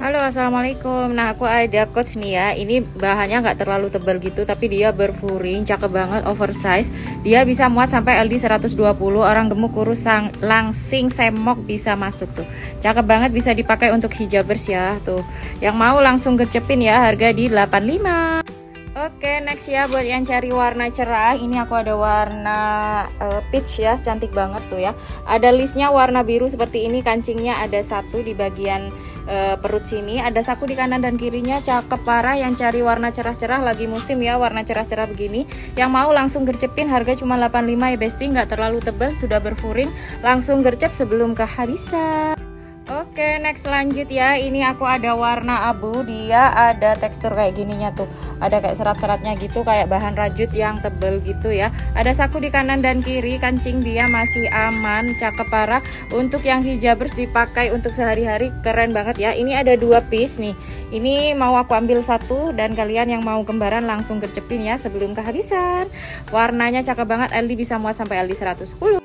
Halo assalamualaikum. Nah aku ada coach nih ya. Ini bahannya nggak terlalu tebal gitu Tapi dia berfuring Cakep banget oversize. Dia bisa muat sampai LD 120 Orang gemuk kurus sang, langsing semok bisa masuk tuh. Cakep banget bisa dipakai untuk hijabers ya Tuh. Yang mau langsung gercepin ya Harga di 85 Oke next ya buat yang cari warna cerah Ini aku ada warna uh, peach ya Cantik banget tuh ya. Ada listnya warna biru seperti ini Kancingnya ada satu di bagian uh, perut sini Ada saku di kanan dan kirinya Cakep parah yang cari warna cerah-cerah Lagi musim ya warna cerah-cerah begini. Yang mau langsung gercepin harga cuma 85 ya besti Nggak terlalu tebal sudah berfuring Langsung gercep sebelum kehabisan Oke next lanjut ya. Ini aku ada warna abu. Dia ada tekstur kayak gininya tuh. Ada kayak serat-seratnya gitu Kayak bahan rajut yang tebel gitu ya. Ada saku di kanan dan kiri. Kancing dia masih aman Cakep parah. Untuk yang hijabers dipakai untuk sehari-hari Keren banget ya. Ini ada dua piece nih. Ini mau aku ambil satu Dan kalian yang mau kembaran langsung gercepin ya Sebelum kehabisan. Warnanya cakep banget. LD bisa muat sampai LD 110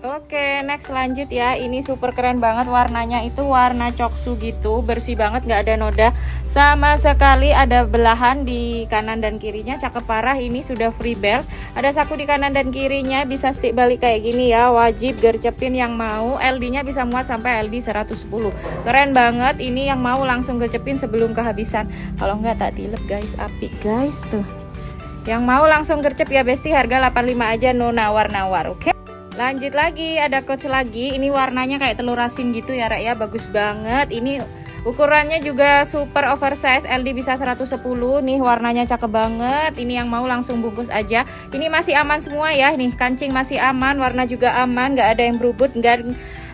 Oke, next lanjut ya. Ini super keren banget warnanya itu warna coksu gitu, bersih banget, nggak ada noda sama sekali. Ada belahan di kanan dan kirinya, cakep parah. Ini sudah free belt. Ada saku di kanan dan kirinya, bisa stick balik kayak gini ya. Wajib gercepin yang mau. LD-nya bisa muat sampai LD 110. Keren banget. Ini yang mau langsung gercepin sebelum kehabisan. Kalau nggak tak tilep guys, api guys tuh. Yang mau langsung gercep ya besti harga 85 aja no nawar-nawar, oke? Okay? Lanjut lagi ada coach lagi. Ini warnanya kayak telur asin gitu ya Rek ya. Bagus banget. Ini ukurannya juga super oversize. LD bisa 110 nih warnanya cakep banget. Ini yang mau langsung bungkus aja. Ini masih aman semua ya. Nih kancing masih aman warna juga aman. Nggak ada yang berubut nggak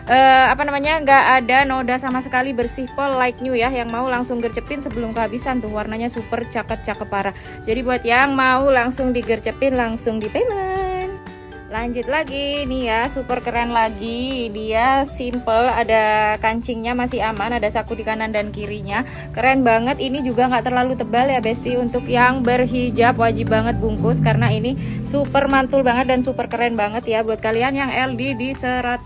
uh, apa namanya nggak ada noda sama sekali bersih pol like new ya. Yang mau langsung gercepin sebelum kehabisan tuh. Warnanya super cakep cakep parah. Jadi buat yang mau langsung digercepin langsung di payment lanjut lagi nih ya super keren lagi. Dia simple ada kancingnya masih aman ada saku di kanan dan kirinya. Keren banget ini juga nggak terlalu tebal ya besti. Untuk yang berhijab wajib banget bungkus karena ini super mantul banget dan super keren banget ya. Buat kalian yang LD di 110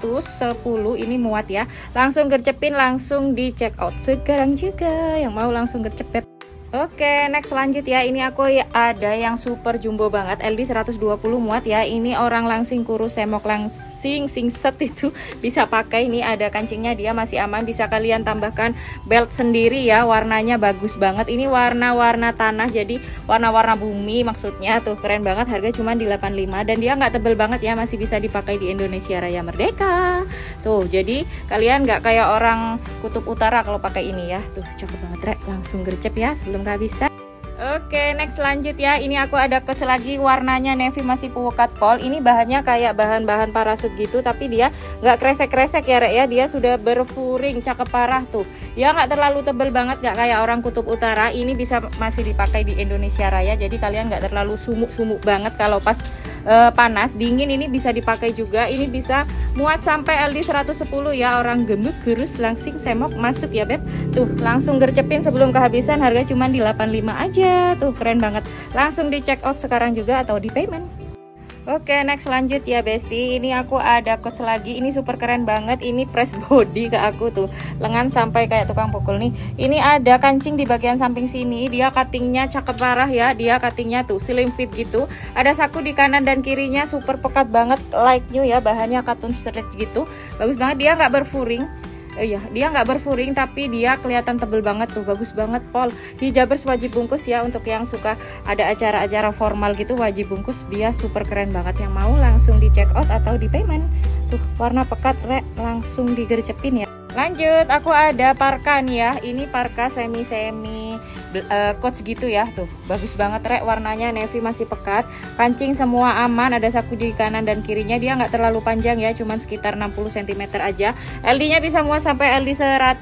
ini muat ya. Langsung gercepin langsung di check out. Sekarang juga yang mau langsung gercepet Oke, next lanjut ya. Ini aku ya ada yang super jumbo banget, LD 120 muat ya. Ini orang langsing kurus semok langsing singset itu bisa pakai. Ini ada kancingnya dia masih aman. Bisa kalian tambahkan belt sendiri ya. Warnanya bagus banget. Ini warna-warna tanah jadi warna-warna bumi maksudnya tuh keren banget. Harga cuma di 85 dan dia nggak tebel banget ya. Masih bisa dipakai di Indonesia Raya Merdeka. Tuh, jadi kalian nggak kayak orang kutub utara kalau pakai ini ya. Tuh, cakep banget, Rek. Langsung gercep ya sebelum belum kehabisan Oke next lanjut ya. Ini aku ada coach lagi warnanya navy masih pukat pol. Ini bahannya kayak bahan-bahan parasut gitu Tapi dia nggak kresek-kresek ya Rek ya. Dia sudah berfuring cakep parah tuh. Dia nggak terlalu tebel banget nggak kayak orang kutub utara. Ini bisa masih dipakai di Indonesia Raya Jadi kalian nggak terlalu sumuk-sumuk banget Kalau pas uh, panas dingin ini bisa dipakai juga. Ini bisa muat sampai LD 110 ya. Orang gemuk kurus langsing semok masuk ya beb. Tuh langsung gercepin sebelum kehabisan. Harga cuma di 85 aja. Tuh keren banget. Langsung di check out sekarang juga atau di payment Oke next lanjut ya Besti. Ini aku ada coach lagi. Ini super keren banget. Ini press body ke aku tuh. Lengan sampai kayak tukang pukul nih. Ini ada kancing di bagian samping sini. Dia cuttingnya cakep parah ya. Dia cuttingnya tuh slim fit gitu. Ada saku di kanan dan kirinya Super pekat banget. Like new ya Bahannya cotton stretch gitu. Bagus banget. Dia nggak berfuring Oh iya, dia nggak berfuring tapi dia kelihatan tebel banget tuh, bagus banget Pol. Hijabers wajib bungkus ya untuk yang suka ada acara-acara formal gitu wajib bungkus. Dia super keren banget yang mau langsung di check out atau di payment. Tuh warna pekat rek langsung digercepin ya. Lanjut, aku ada parka nih ya. Ini parka semi-semi uh, coach gitu ya. Tuh, bagus banget rek warnanya navy masih pekat. Kancing semua aman, ada saku di kanan dan kirinya. Dia nggak terlalu panjang ya, cuman sekitar 60 cm aja. LD-nya bisa muat sampai LD 115,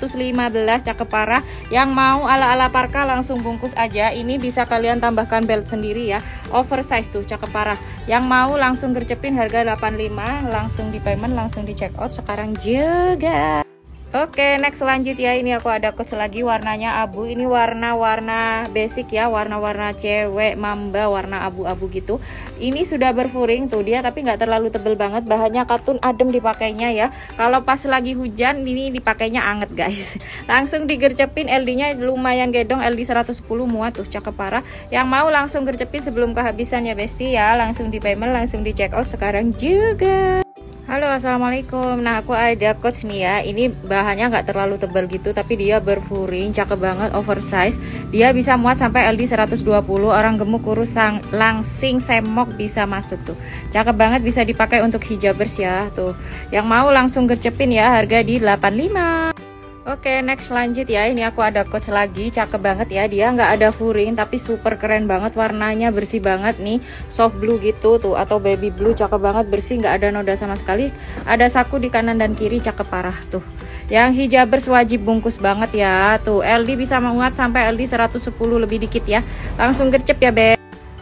cakep parah. Yang mau ala-ala parka langsung bungkus aja. Ini bisa kalian tambahkan belt sendiri ya. Oversize tuh, cakep parah. Yang mau langsung gercepin harga 85, langsung di payment, langsung di check out sekarang juga. Oke, next lanjut ya. Ini aku ada coach lagi warnanya abu. Ini warna-warna basic ya, warna-warna cewek mamba, warna abu-abu gitu. Ini sudah berfuring tuh dia, tapi nggak terlalu tebel banget. Bahannya katun adem dipakainya ya. Kalau pas lagi hujan, ini dipakainya anget guys. Langsung digercepin LD-nya lumayan gedong, LD 110 muat tuh, cakep parah. Yang mau langsung gercepin sebelum kehabisan ya besti ya. Langsung di payment, langsung di check out sekarang juga. Halo assalamualaikum. Nah aku ada coach nih ya Ini bahannya nggak terlalu tebal gitu Tapi dia berfuring Cakep banget oversize. Dia bisa muat sampai LD 120 Orang gemuk kurus sang, langsing semok bisa masuk tuh. Cakep banget bisa dipakai untuk hijabers ya Tuh. Yang mau langsung gercepin ya Harga di 85 Oke next lanjut ya. Ini aku ada coach lagi. Cakep banget ya. Dia nggak ada furing tapi super keren banget. Warnanya bersih banget nih. Soft blue gitu tuh. Atau baby blue. Cakep banget. Bersih. Nggak ada noda sama sekali. Ada saku di kanan dan kiri. Cakep parah tuh. Yang hijabers wajib bungkus banget ya. Tuh LD bisa menguat sampai LD 110 lebih dikit ya. Langsung gercep ya be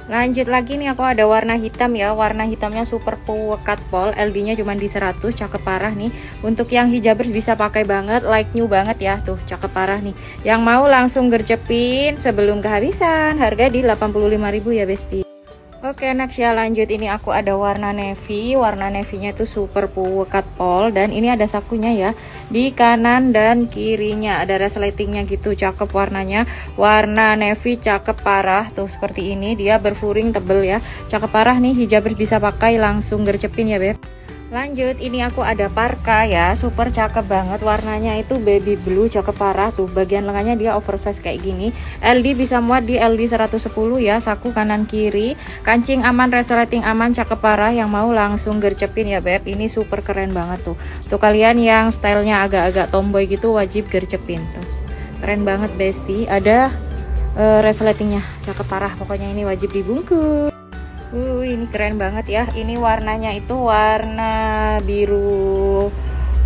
Lanjut lagi nih aku ada warna hitam ya. Warna hitamnya super pekat pol LD nya cuma di 100 cakep parah nih. Untuk yang hijabers bisa pakai banget Like new banget ya. Tuh cakep parah nih. Yang mau langsung gercepin sebelum kehabisan. Harga di 85.000 ya besti Oke next ya lanjut. Ini aku ada warna navy. Warna navy-nya itu super pukat pol dan ini ada sakunya ya di kanan dan kirinya. Ada resletingnya gitu cakep warnanya. Warna navy cakep parah tuh seperti ini. Dia berfuring tebel ya. Cakep parah nih hijabers bisa pakai langsung gercepin ya beb Lanjut, ini aku ada parka ya, super cakep banget warnanya itu baby blue, cakep parah tuh. Bagian lengannya dia oversize kayak gini. LD bisa muat di LD 110 ya, saku kanan kiri. Kancing aman, resleting aman, cakep parah. Yang mau langsung gercepin ya beb. Ini super keren banget tuh. Tuh kalian yang stylenya agak-agak tomboy gitu wajib gercepin tuh. Keren banget bestie. Ada uh, resletingnya, cakep parah. Pokoknya ini wajib dibungkus. Uh, ini keren banget ya. Ini warnanya itu warna biru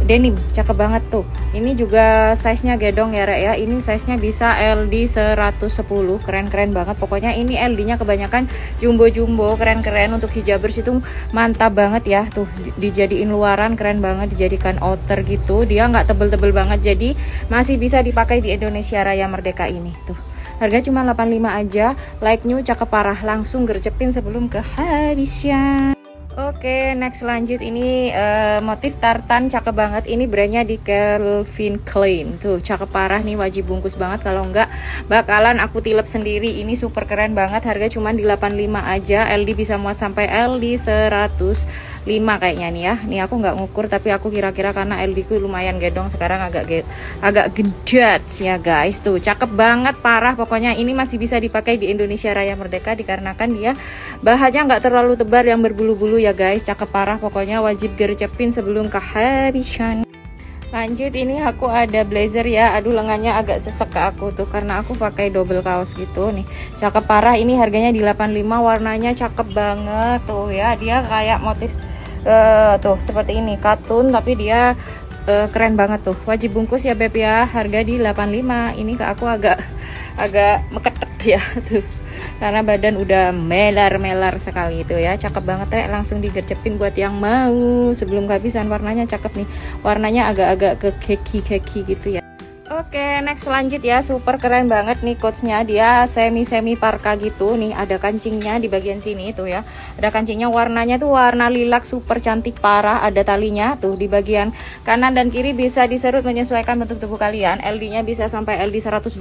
denim, cakep banget tuh. Ini juga size-nya gedong ya, Rek ya. Ini size-nya bisa LD 110, keren-keren banget. Pokoknya ini LD-nya kebanyakan jumbo-jumbo, keren-keren untuk hijabers itu mantap banget ya. Tuh dijadiin luaran keren banget, dijadikan outer gitu. Dia nggak tebel-tebel banget, jadi masih bisa dipakai di Indonesia Raya Merdeka ini. Tuh. Harga cuma 85 aja. Like new cakep parah. Langsung gercepin sebelum kehabisan. Oke, next lanjut ini uh, motif tartan cakep banget. Ini brandnya di Calvin Klein. Tuh, cakep parah nih wajib bungkus banget kalau enggak bakalan aku tilep sendiri. Ini super keren banget. Harga cuma di 85 aja. LD bisa muat sampai LD 105 kayaknya nih ya. Nih aku nggak ngukur tapi aku kira-kira karena LD ku lumayan gedong sekarang agak ge agak gedat ya guys. Tuh, cakep banget parah pokoknya ini masih bisa dipakai di Indonesia Raya Merdeka dikarenakan dia bahannya nggak terlalu tebal yang berbulu-bulu ya guys cakep parah pokoknya wajib gercepin sebelum kehabisan. Lanjut ini aku ada blazer ya. Aduh lengannya agak sesek ke aku tuh karena aku pakai double kaos gitu nih. Cakep parah ini harganya di 85 warnanya cakep banget tuh ya. Dia kayak motif uh, tuh seperti ini katun tapi dia uh, keren banget tuh. Wajib bungkus ya beb ya. Harga di 85 ini ke aku agak agak meketek ya tuh karena badan udah melar-melar sekali itu ya. Cakep banget rek. Langsung digercepin buat yang mau. Sebelum kehabisan warnanya cakep nih. Warnanya agak-agak ke keki-keki gitu ya Oke, next lanjut ya. Super keren banget nih coachnya. Dia semi-semi parka gitu. Nih ada kancingnya di bagian sini tuh ya. Ada kancingnya warnanya tuh warna lilac super cantik parah. Ada talinya tuh di bagian kanan dan kiri bisa diserut menyesuaikan bentuk tubuh kalian. LD-nya bisa sampai LD 120.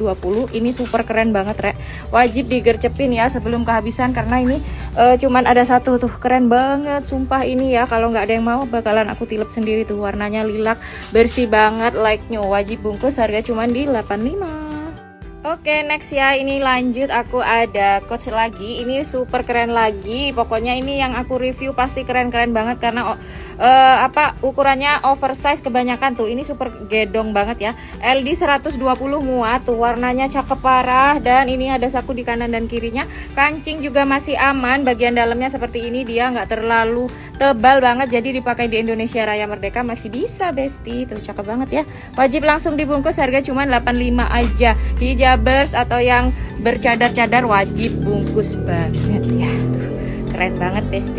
Ini super keren banget, Rek. Wajib digercepin ya sebelum kehabisan karena ini uh, cuman ada satu tuh. Keren banget sumpah ini ya. Kalau nggak ada yang mau bakalan aku tilep sendiri tuh. Warnanya lilac, bersih banget like-nya. Wajib bungkus harga cuma di 85 Oke next ya. Ini lanjut aku ada coach lagi. Ini super keren lagi. Pokoknya ini yang aku review pasti keren-keren banget karena uh, apa ukurannya oversize kebanyakan tuh. Ini super gedong banget ya. LD 120 muat tuh. Warnanya cakep parah dan ini ada saku di kanan dan kirinya. Kancing juga masih aman. Bagian dalamnya seperti ini. Dia nggak terlalu tebal banget. Jadi dipakai di Indonesia Raya Merdeka. Masih bisa besti tuh cakep banget ya. Wajib langsung dibungkus. Harga cuma 85 aja. Hijau hijabers atau yang bercadar-cadar wajib bungkus banget ya. Keren banget Besti.